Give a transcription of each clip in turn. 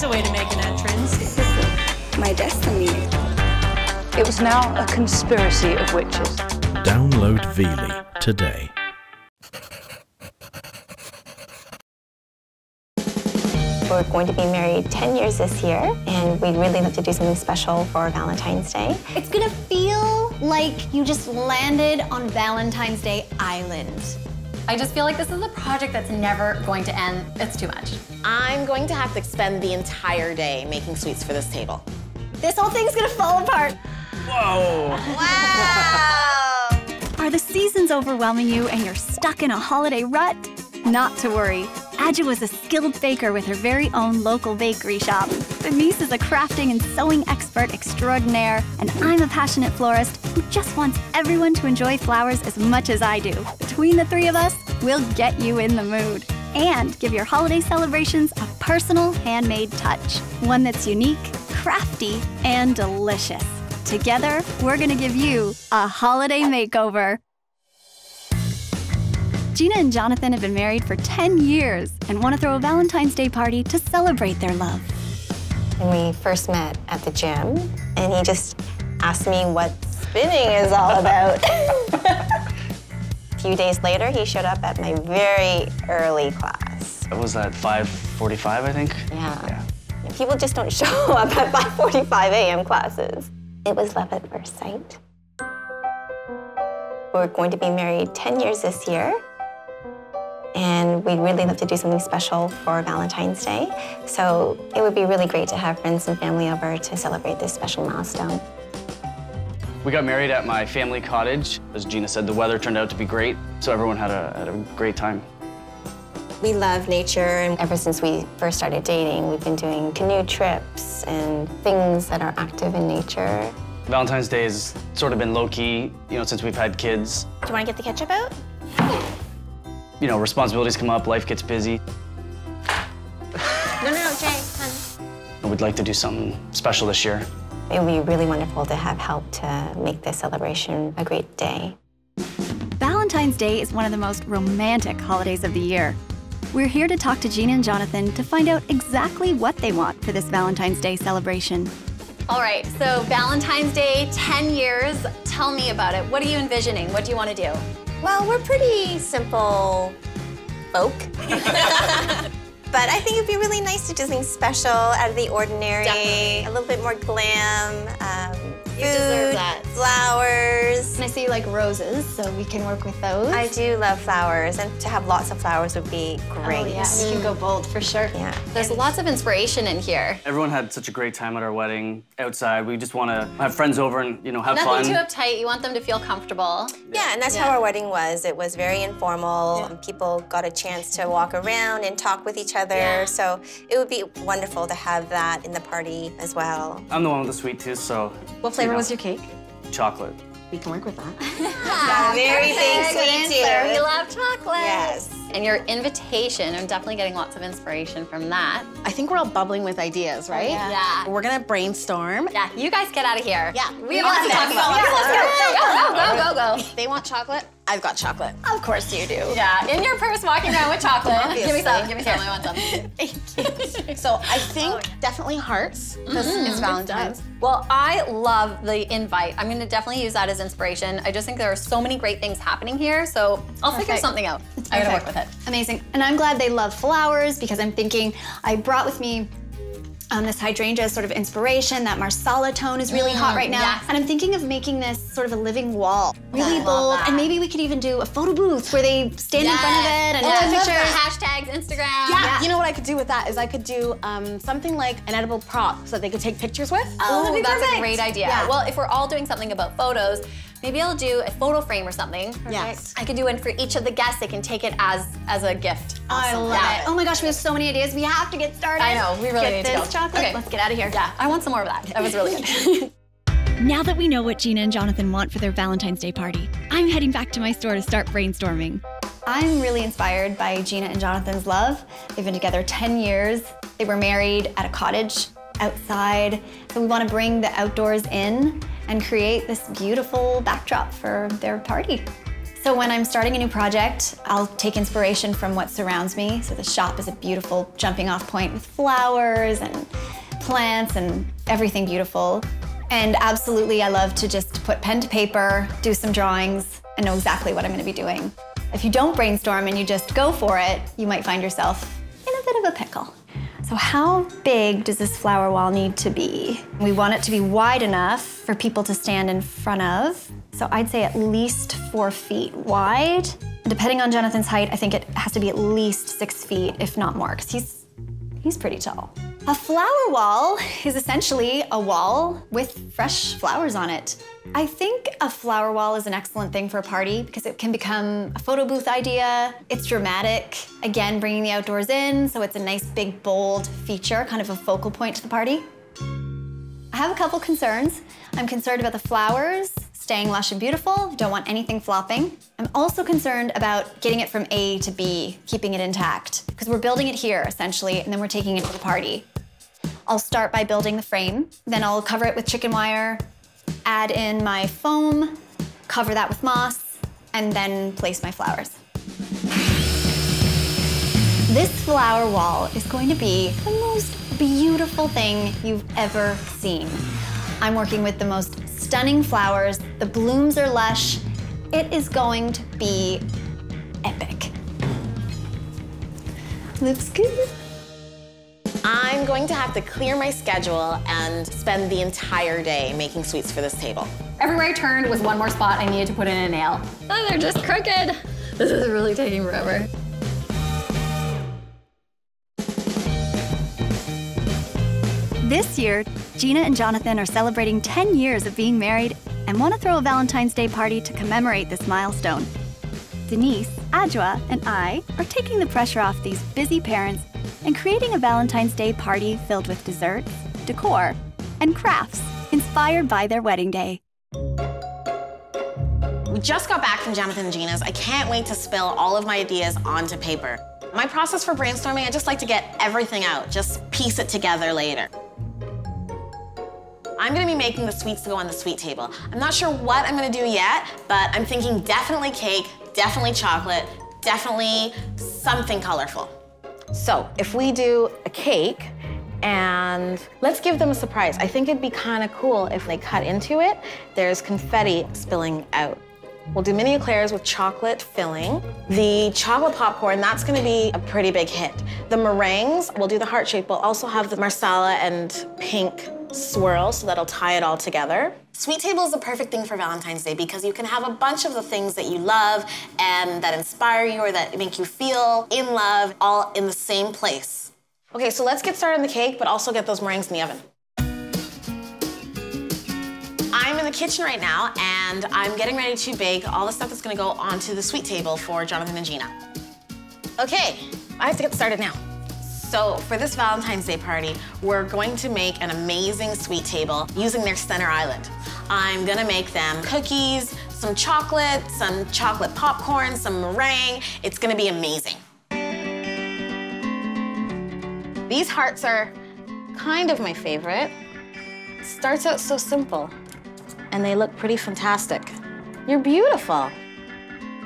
There's a way to make an entrance. This is my destiny. It was now a conspiracy of witches. Download Veely today. We're going to be married 10 years this year, and we'd really love to do something special for Valentine's Day. It's gonna feel like you just landed on Valentine's Day Island. I just feel like this is a project that's never going to end. It's too much. I'm going to have to spend the entire day making sweets for this table. This whole thing's gonna fall apart. Whoa! Wow! Are the seasons overwhelming you and you're stuck in a holiday rut? Not to worry. Adjoa was a skilled baker with her very own local bakery shop. Denise is a crafting and sewing expert extraordinaire, and I'm a passionate florist who just wants everyone to enjoy flowers as much as I do. Between the three of us, we'll get you in the mood and give your holiday celebrations a personal handmade touch. One that's unique, crafty, and delicious. Together, we're gonna give you a holiday makeover. Jina and Jonathan have been married for 10 years and want to throw a Valentine's Day party to celebrate their love. And we first met at the gym, and he just asked me what spinning is all about. a few days later, he showed up at my very early class. It was at 5:45, I think. Yeah. Yeah. People just don't show up at 5:45 a.m. classes. It was love at first sight. We're going to be married 10 years this year, and we'd really love to do something special for Valentine's Day. So it would be really great to have friends and family over to celebrate this special milestone. We got married at my family cottage. As Jina said, the weather turned out to be great, so everyone had a, had a great time. We love nature, and ever since we first started dating, we've been doing canoe trips and things that are active in nature. Valentine's Day has sort of been low-key, you know, since we've had kids. Do you want to get the ketchup out? You know, responsibilities come up, life gets busy, No, no, no, Jay, honey. and we'd like to do something special this year. It would be really wonderful to have help to make this celebration a great day. Valentine's Day is one of the most romantic holidays of the year. We're here to talk to Jina and Jonathan to find out exactly what they want for this Valentine's Day celebration. All right, so Valentine's Day, 10 years. Tell me about it. What are you envisioning? What do you want to do? Well, we're pretty simple folk. but I think it'd be really nice to do something special, out of the ordinary. Definitely. A little bit more glam. Um, food, deserve that. flowers. And I see you like roses, so we can work with those. I do love flowers, and to have lots of flowers would be great. Oh, yeah, we can go bold for sure. Yeah. There's lots of inspiration in here. Everyone had such a great time at our wedding outside. We just want to have friends over and, you know, have Nothing fun. too uptight. You want them to feel comfortable. Yeah, and that's how our wedding was. It was very informal, and um, people got a chance to walk around and talk with each other. Yeah. So it would be wonderful to have that in the party as well. I'm the one with the sweet tooth, so. What flavor you know, was your cake? Chocolate. We can work with that. Got a very big sweet We love chocolate. Yes. And your invitation, I'm definitely getting lots of inspiration from that. I think we're all bubbling with ideas, oh, right? yeah. Yeah. We're gonna brainstorm. Yeah, you guys get out of here. Yeah, we we have want lots to talk about. Yeah, Let's go. Go, go, go, go, go. They want chocolate. I've got chocolate. Of course you do. Yeah, in your purse, walking around with chocolate. give me some. Give me some. I want some. So I oh, think definitely hearts because mm-hmm. it's Valentine's. Well, I love the invite. I'm going to definitely use that as inspiration. I just think there are so many great things happening here, so I'll figure something out. I gotta work with it. Amazing. And I'm glad they love flowers because I'm thinking I brought with me um, this hydrangea as sort of inspiration. That marsala tone is really hot right now. yes. And I'm thinking of making this sort of a living wall. Really love bold. And maybe we could even do a photo booth where they stand in front of it and oh, take pictures. Hashtags, Instagram. Yeah. You know what I could do with that is I could do um, something like an edible prop so that they could take pictures with. Oh, be that's a great idea. Yeah. Well, if we're all doing something about photos, maybe I'll do a photo frame or something. Yes. I could do one for each of the guests. They can take it as as a gift. I love Yeah. it. Oh my gosh, we have so many ideas. We have to get started. I know, we really get need to this go. chocolate. Okay. Let's get out of here. Yeah, I want some more of that. That was really good. Now that we know what Jina and Jonathan want for their Valentine's Day party, I'm heading back to my store to start brainstorming. I'm really inspired by Jina and Jonathan's love. They've been together 10 years. They were married at a cottage outside. So we want to bring the outdoors in and create this beautiful backdrop for their party. So when I'm starting a new project, I'll take inspiration from what surrounds me. So the shop is a beautiful jumping off point with flowers and plants and everything beautiful. And absolutely, I love to just put pen to paper, do some drawings, and know exactly what I'm gonna be doing. If you don't brainstorm and you just go for it, you might find yourself in a bit of a pickle. So how big does this flower wall need to be? We want it to be wide enough for people to stand in front of. So I'd say at least four feet wide. Depending on Jonathan's height, I think it has to be at least six feet, if not more, because he's, he's pretty tall. A flower wall is essentially a wall with fresh flowers on it. I think a flower wall is an excellent thing for a party because it can become a photo booth idea. It's dramatic, again, bringing the outdoors in, so it's a nice, big, bold feature, kind of a focal point to the party. I have a couple concerns. I'm concerned about the flowers staying lush and beautiful. Don't want anything flopping. I'm also concerned about getting it from A to B, keeping it intact, because we're building it here, essentially, and then we're taking it to the party. I'll start by building the frame, then I'll cover it with chicken wire, add in my foam, cover that with moss, and then place my flowers. This flower wall is going to be the most beautiful thing you've ever seen. I'm working with the most stunning flowers. The blooms are lush. It is going to be epic. Looks good. I'm going to have to clear my schedule and spend the entire day making sweets for this table. Everywhere I turned was one more spot I needed to put in a nail. Oh, they're just crooked. This is really taking forever. This year, Jina and Jonathan are celebrating 10 years of being married and want to throw a Valentine's Day party to commemorate this milestone. Denise, Adjoa, and I are taking the pressure off these busy parents and creating a Valentine's Day party filled with desserts, decor, and crafts inspired by their wedding day. We just got back from Jonathan and Jina's. I can't wait to spill all of my ideas onto paper. My process for brainstorming, I just like to get everything out, just piece it together later. I'm gonna be making the sweets to go on the sweet table. I'm not sure what I'm gonna do yet, but I'm thinking definitely cake, definitely chocolate, definitely something colorful. So if we do a cake, and let's give them a surprise. I think it'd be kind of cool if they cut into it. There's confetti spilling out. We'll do mini eclairs with chocolate filling. The chocolate popcorn, that's gonna be a pretty big hit. The meringues, we'll do the heart shape. We'll also have the marsala and pink swirl, so that'll tie it all together. Sweet table is the perfect thing for Valentine's Day because you can have a bunch of the things that you love and that inspire you or that make you feel in love all in the same place. Okay, so let's get started on the cake, but also get those meringues in the oven. I'm in the kitchen right now and I'm getting ready to bake all the stuff that's gonna go onto the sweet table for Jonathan and Jina. Okay, I have to get started now. So for this Valentine's Day party, we're going to make an amazing sweet table using their center island. I'm gonna make them cookies, some chocolate, some chocolate popcorn, some meringue. It's gonna be amazing. These hearts are kind of my favorite. It starts out so simple, and they look pretty fantastic. You're beautiful.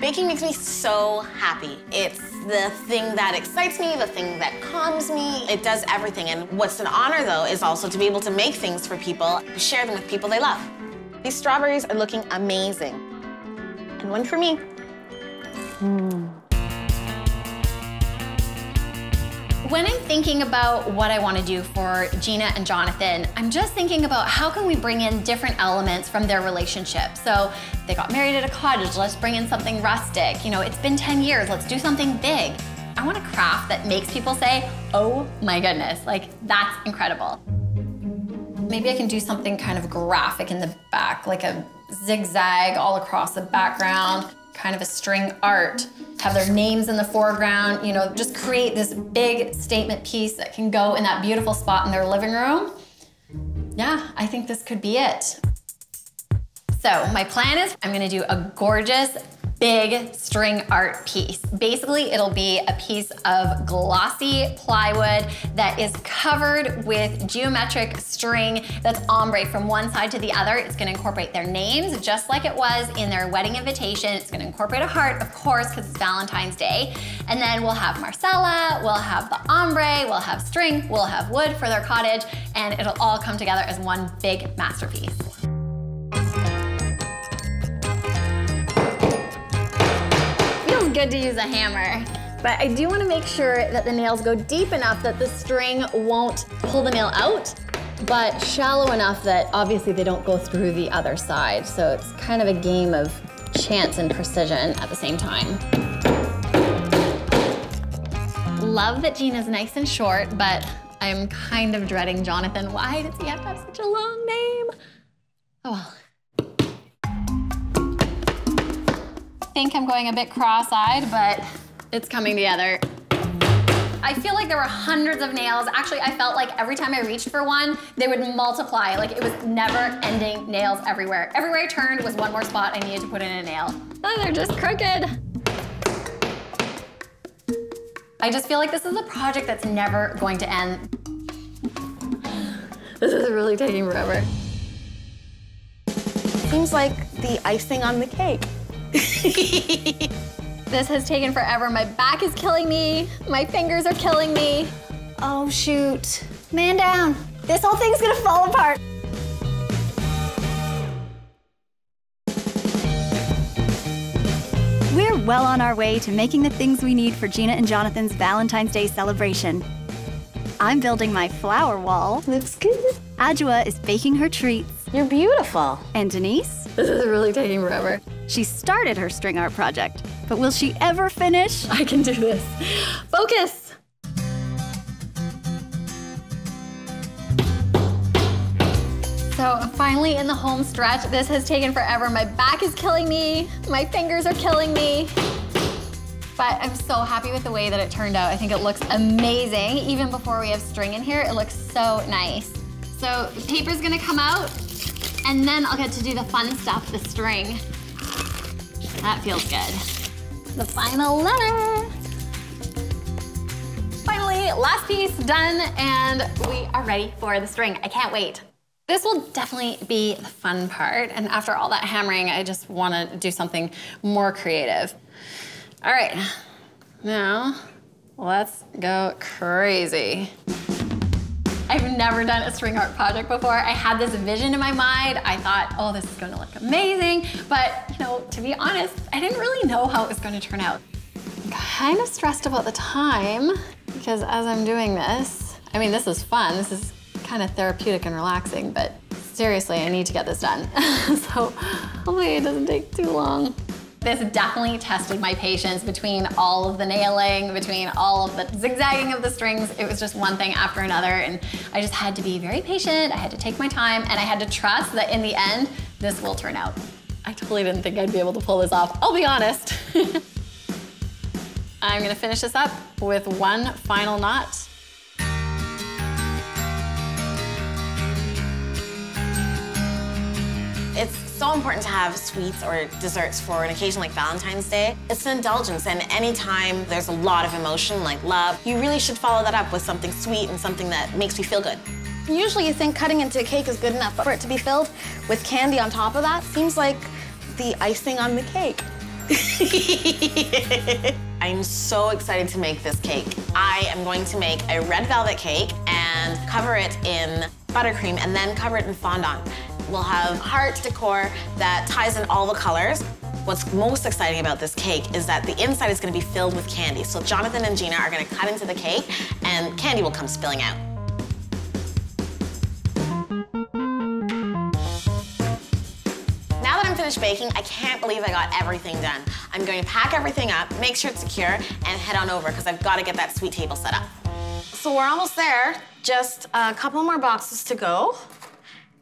Baking makes me so happy. It's the thing that excites me, the thing that calms me. It does everything. And what's an honor, though, is also to be able to make things for people, share them with people they love. These strawberries are looking amazing. And one for me. Mm. When I'm thinking about what I want to do for Jina and Jonathan, I'm just thinking about how can we bring in different elements from their relationship. So they got married at a cottage, let's bring in something rustic. You know, it's been 10 years, let's do something big. I want a craft that makes people say, oh my goodness, like that's incredible. Maybe I can do something kind of graphic in the back, like a zigzag all across the background, kind of a string art. Have their names in the foreground, you know, just create this big statement piece that can go in that beautiful spot in their living room. Yeah, I think this could be it. So my plan is I'm gonna do a gorgeous big string art piece. Basically, it'll be a piece of glossy plywood that is covered with geometric string that's ombre from one side to the other. It's gonna incorporate their names just like it was in their wedding invitation. It's gonna incorporate a heart, of course, because it's Valentine's Day. And then we'll have marsala, we'll have the ombre, we'll have string, we'll have wood for their cottage, and it'll all come together as one big masterpiece. Good to use a hammer. But I do want to make sure that the nails go deep enough that the string won't pull the nail out, but shallow enough that obviously they don't go through the other side. So it's kind of a game of chance and precision at the same time. Love that Jina's nice and short, but I'm kind of dreading Jonathan. Why does he have to have such a long name? Oh well. Think I'm going a bit cross-eyed, but it's coming together. I feel like there were hundreds of nails. Actually, I felt like every time I reached for one, they would multiply. Like it was never ending nails everywhere. Everywhere I turned was one more spot I needed to put in a nail. Oh, they're just crooked. I just feel like this is a project that's never going to end. This is really taking forever. Seems like the icing on the cake. This has taken forever. My back is killing me. My fingers are killing me. Oh shoot. Man down. This whole thing's gonna fall apart. We're well on our way to making the things we need for Jina and Jonathan's Valentine's Day celebration. I'm building my flower wall. Looks good. Adjoa is baking her treats. You're beautiful. And Denise, This is really taking forever. she started her string art project. But will she ever finish? I can do this. Focus. So finally in the home stretch, this has taken forever. My back is killing me. My fingers are killing me. But I'm so happy with the way that it turned out. I think it looks amazing. Even before we have string in here, it looks so nice. So the paper's gonna come out and then I'll get to do the fun stuff, the string. That feels good. The final letter. Finally, last piece done, and we are ready for the string. I can't wait. This will definitely be the fun part, and after all that hammering, I just want to do something more creative. All right, now let's go crazy. I've never done a string art project before. I had this vision in my mind. I thought, oh, this is gonna look amazing. But, you know, to be honest, I didn't really know how it was gonna turn out. I'm kind of stressed about the time because as I'm doing this, I mean, this is fun. This is kind of therapeutic and relaxing, but seriously, I need to get this done. so hopefully it doesn't take too long. This definitely tested my patience between all of the nailing, between all of the zigzagging of the strings. It was just one thing after another, and I just had to be very patient. I had to take my time, and I had to trust that in the end, this will turn out. I totally didn't think I'd be able to pull this off. I'll be honest. I'm gonna finish this up with one final knot. So important to have sweets or desserts for an occasion like Valentine's Day. It's an indulgence, and anytime there's a lot of emotion like love, you really should follow that up with something sweet and something that makes you feel good. Usually you think cutting into a cake is good enough, but for it to be filled with candy on top of that seems like the icing on the cake. I'm so excited to make this cake. I am going to make a red velvet cake and cover it in buttercream and then cover it in fondant. We'll have heart decor that ties in all the colors. What's most exciting about this cake is that the inside is gonna be filled with candy. So Jonathan and Jina are gonna cut into the cake and candy will come spilling out. Now that I'm finished baking, I can't believe I got everything done. I'm going to pack everything up, make sure it's secure, and head on over because I've got to get that sweet table set up. So we're almost there. Just a couple more boxes to go,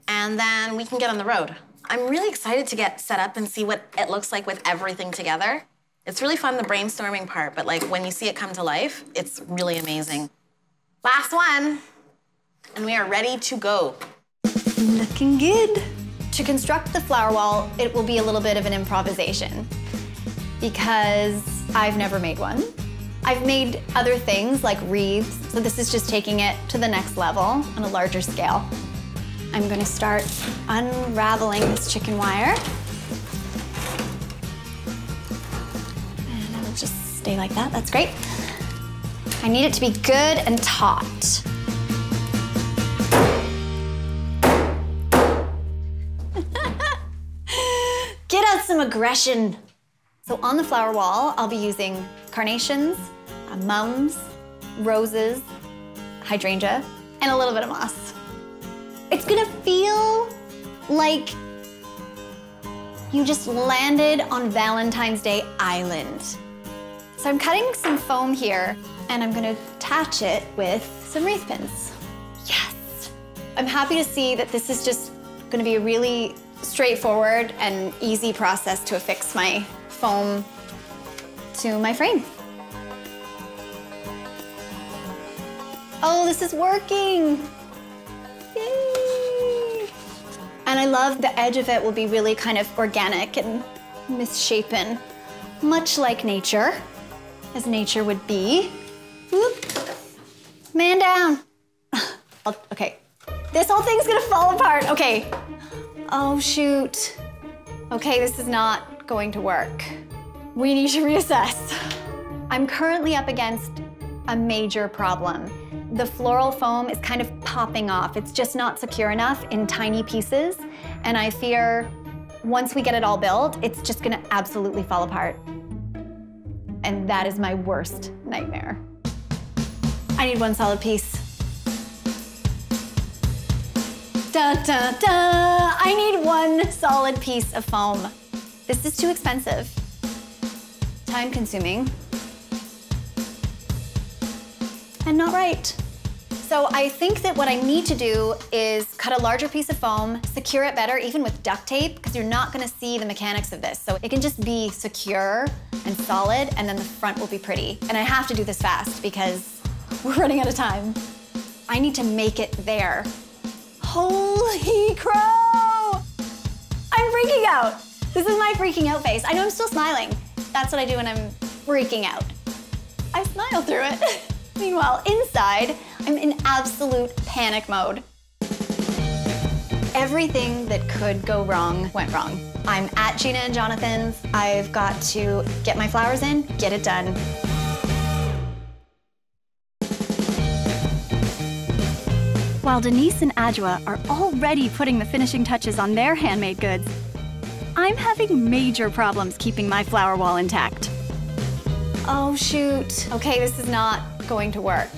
and then we can get on the road. I'm really excited to get set up and see what it looks like with everything together. It's really fun, the brainstorming part, but like when you see it come to life, it's really amazing. Last one, and we are ready to go. Looking good. To construct the flower wall, it will be a little bit of an improvisation. because I've never made one. I've made other things like wreaths, so this is just taking it to the next level on a larger scale. I'm gonna start unraveling this chicken wire. And it'll just stay like that, that's great. I need it to be good and taut. Get out some aggression. So on the flower wall, I'll be using carnations, uh, mums, roses, hydrangea, and a little bit of moss. It's gonna feel like you just landed on Valentine's Day Island. So I'm cutting some foam here, and I'm gonna attach it with some wreath pins. Yes! I'm happy to see that this is just gonna be a really straightforward and easy process to affix my foam to my frame. Oh, this is working! Yay! And I love the edge of it will be really kind of organic and misshapen, much like nature, as nature would be. Whoop. Man down. Okay, this whole thing's gonna fall apart. Okay. Oh, shoot. Okay, this is not going to work. We need to reassess. I'm currently up against a major problem. The floral foam is kind of popping off. It's just not secure enough in tiny pieces. And I fear once we get it all built, it's just gonna absolutely fall apart. And that is my worst nightmare. I need one solid piece. Da, da, da. I need one solid piece of foam. This is too expensive. Time consuming. And not right. So I think that what I need to do is cut a larger piece of foam, secure it better, even with duct tape, because you're not gonna see the mechanics of this. So it can just be secure and solid, and then the front will be pretty. And I have to do this fast because we're running out of time. I need to make it there. Holy crow! I'm freaking out. This is my freaking out face. I know I'm still smiling. That's what I do when I'm freaking out. I smile through it. Meanwhile, inside, I'm in absolute panic mode. Everything that could go wrong went wrong. I'm at Jina and Jonathan's. I've got to get my flowers in, get it done. While Denise and Adjoa are already putting the finishing touches on their handmade goods, I'm having major problems keeping my flower wall intact. Oh, shoot. Okay, this is not going to work.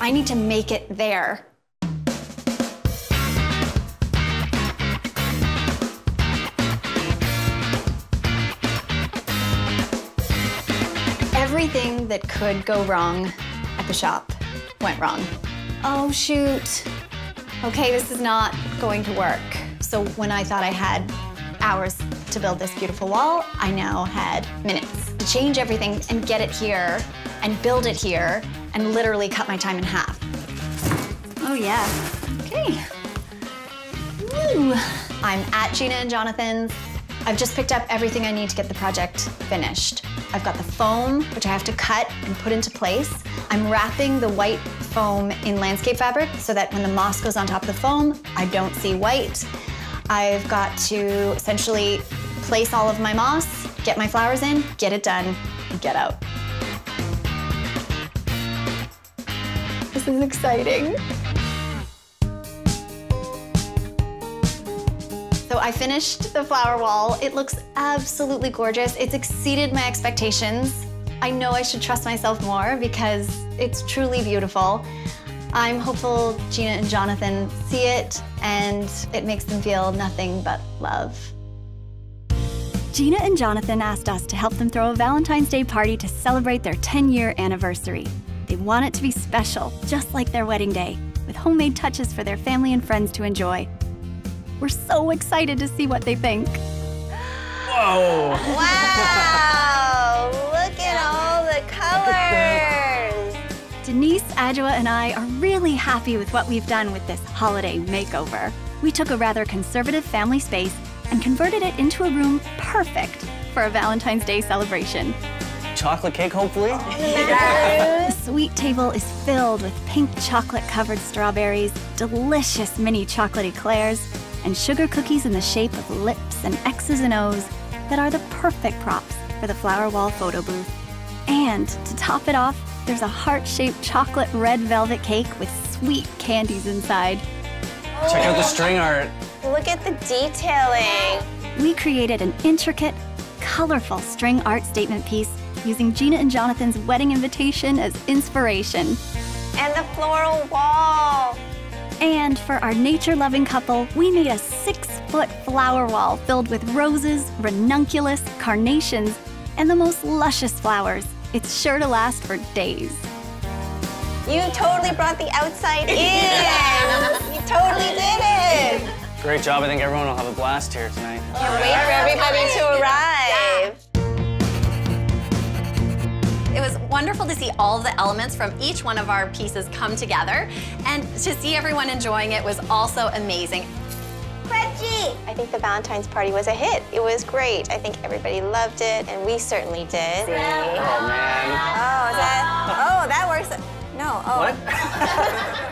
I need to make it there. Everything that could go wrong at the shop went wrong. Oh, shoot. Okay, this is not going to work. So when I thought I had hours to build this beautiful wall, I now had minutes to change everything and get it here and build it here and literally cut my time in half. Oh yeah, okay. Woo. I'm at Jina and Jonathan's. I've just picked up everything I need to get the project finished. I've got the foam, which I have to cut and put into place. I'm wrapping the white foam in landscape fabric so that when the moss goes on top of the foam, I don't see white. I've got to essentially place all of my moss, get my flowers in, get it done, and get out. This is exciting. So I finished the flower wall. It looks absolutely gorgeous. It's exceeded my expectations. I know I should trust myself more because it's truly beautiful. I'm hopeful Jina and Jonathan see it and it makes them feel nothing but love. Jina and Jonathan asked us to help them throw a Valentine's Day party to celebrate their 10 year anniversary. They want it to be special, just like their wedding day, with homemade touches for their family and friends to enjoy. We're so excited to see what they think. Whoa! Wow! Look at all the colors! Denise, Adjoa, and I are really happy with what we've done with this holiday makeover. We took a rather conservative family space and converted it into a room perfect for a Valentine's Day celebration. Chocolate cake, hopefully? The sweet table is filled with pink chocolate covered strawberries, delicious mini chocolate eclairs, and sugar cookies in the shape of lips and X's and O's that are the perfect props for the flower wall photo booth. And to top it off, there's a heart shaped chocolate red velvet cake with sweet candies inside. Check out the string art. Look at the detailing. We created an intricate, colorful string art statement piece using Jina and Jonathan's wedding invitation as inspiration. And the floral wall. And for our nature loving couple, we made a six foot flower wall filled with roses, ranunculus, carnations, and the most luscious flowers. It's sure to last for days. You totally brought the outside in. you totally did it. Great job. I think everyone will have a blast here tonight. Can't wait for everybody to arrive. It was wonderful to see all the elements from each one of our pieces come together, and to see everyone enjoying it was also amazing. Reggie! I think the Valentine's party was a hit. It was great. I think everybody loved it, and we certainly did. Oh, man. Oh, is that? Oh, that works. No. Oh. What?